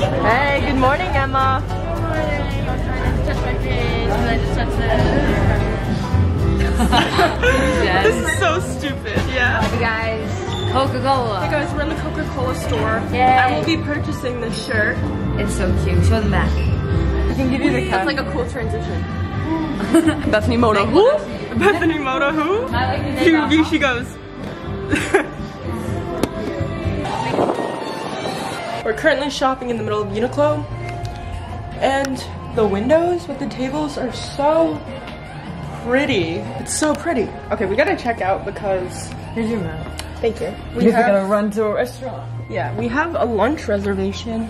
morning. Emma. I'm trying to touch my face, I just touched it. This is so stupid, yeah. Hey guys, Coca-Cola. Hey guys, we're in the Coca-Cola store. Yay. I will be purchasing this shirt. It's so cute. Show them back. I can give you the That's That's like a cool transition. Bethany Mota. Who? Bethany Mota who? I the. Here she goes. We're currently shopping in the middle of Uniqlo. And the windows with the tables are so pretty. It's so pretty. Okay, we gotta check out because Here's your mouth. Thank you. We We're have, gonna run to a restaurant. yeah, we have a lunch reservation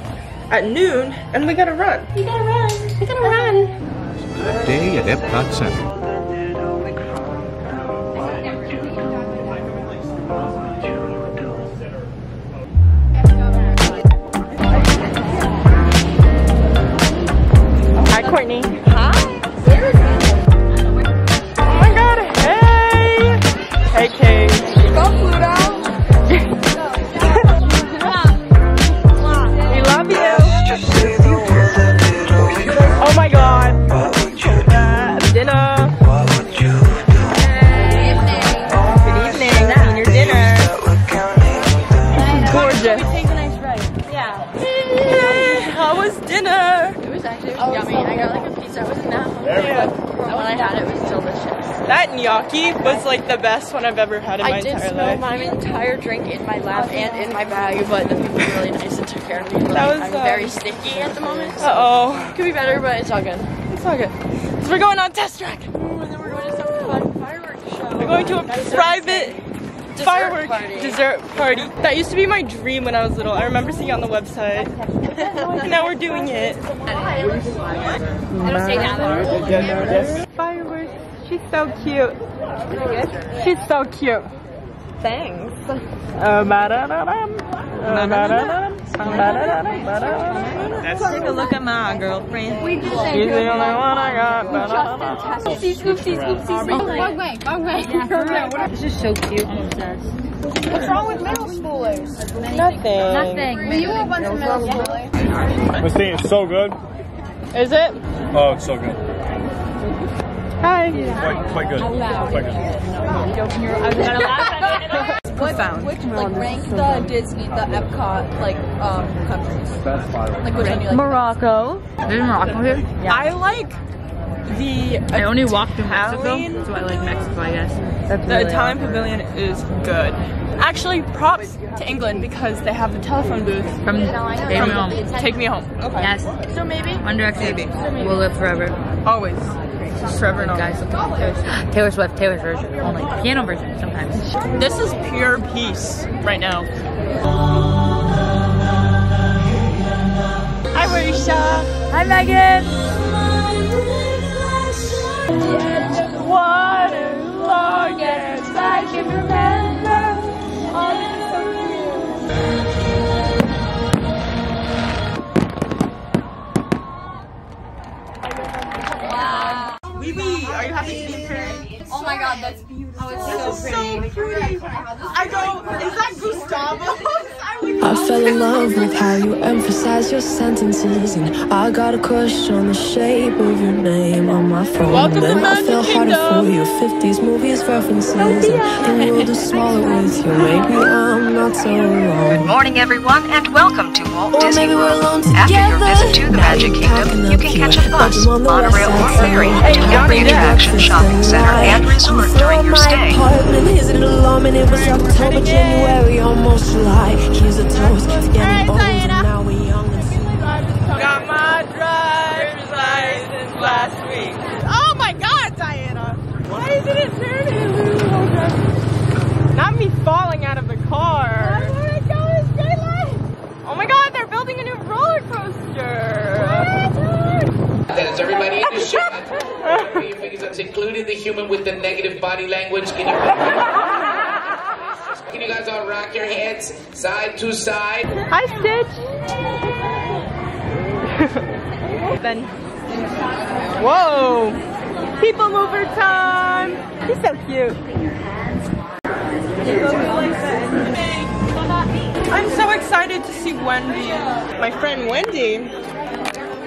at noon, and we gotta run. We gotta run. We gotta run. That day at Epcot Center. Kate. Go Pluto. We love you. Oh my God. Uh, dinner. Good evening. Seen your dinner. Gorgeous. Yay, How was dinner? It was actually it was yummy. I got like a pizza. It wasn't that hungry, but from when I had it, it was delicious. That gnocchi was like the best one I've ever had in my I did entire spill life. my entire drink in my lap and in my bag, but the people were really nice and took care of me. But That was, I'm very um, sticky at the moment. So Uh oh. could be better, but it's all good. It's all good. So we're going on test track. And then we're going to some fun fireworks show. We're going to a private Dessert firework party. dessert party. That used to be my dream when I was little. I remember seeing it on the website. now we're doing it. I don't say that. Fireworks. She's so cute. She's so cute. Thanks. Uh, ba-da-da-dum. Uh, Take a look at my girlfriend. We just She's the only one I got. Oopsie, oopsie, oopsie, oopsie. Bug me, bug. This is so cute. What's wrong with middle schoolers? Nothing. Nothing. You were a bunch of middle schoolers. This thing is so good. Is it? Oh, it's so good. Hi. Quite, quite good. Quite good. Profound. Which like rank the Disney, the Epcot like um countries? Best Like which one you like? Morocco. There's Morocco here? Yeah. I like the I only walked through Mexico, Italian- so I like Mexico, I guess. The Italian pavilion is good. Actually, props to England because they have the telephone booth. From Take Me Home. Take me home. Yes. So maybe. One Direction. Maybe. We'll live forever. Always. Forever and always. Guys, Taylor Swift, Taylor's version only. Piano version sometimes. This is pure peace right now. Hi, Marisha. Hi, Megan. That Gustavo? I fell in love with how you emphasize your sentences And I got a crush on the shape of your name on my phone Welcome to Then I Magic fell harder Kingdom. for your 50s movies references And the world is smaller with you Maybe I'm not so wrong Good morning, everyone, and welcome to Walt Or Disney maybe we're World. alone After your visit to the Now Magic Kingdom, you can catch a bus, on the monorail, or side, ferry to Hey, every Johnny attraction, shopping center, and resort during your my stay. apartment is it alarming? It was October, January, almost July. Here's a toast week. Oh my god, Diana! Why isn't it turning? Not me falling out of the car. Oh my god, they're building a new roller coaster. That is everybody in the shot. Including the human with the negative body language. Can you, can you guys all rock side to side? Hi, Stitch. then, whoa, people mover time. He's so cute. I'm so excited to see Wendy. My friend Wendy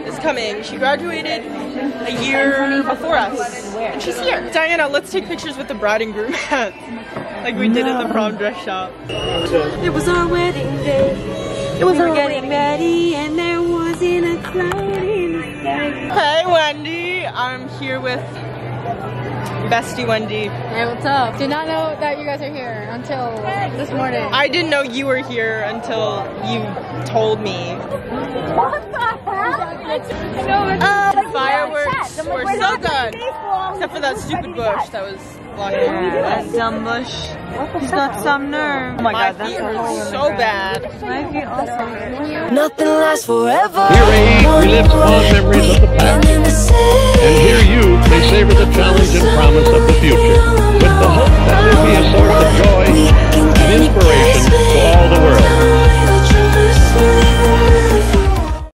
is is coming. She graduated a year before us. And she's here. Diana, let's take pictures with the bride and groom hats. Like we did at the prom dress shop. It was our wedding day. It was we were getting ready and there wasn't a cloud in the sky. Hey Wendy, I'm here with bestie Wendy. Hey, what's up? Did not know that you guys are here until this morning. I didn't know you were here until you told me. What the hell? Um, fireworks were, were so good. Except for that stupid bush that was blocking yeah, That dumb bush. He's got some nerve. Oh my, my god, that's hurts so bad. My feet also. Nothing lasts forever. Here we relive fond memories of the past. And here you may savor the challenge and promise of the future. With the hope that it will be a source of joy and inspiration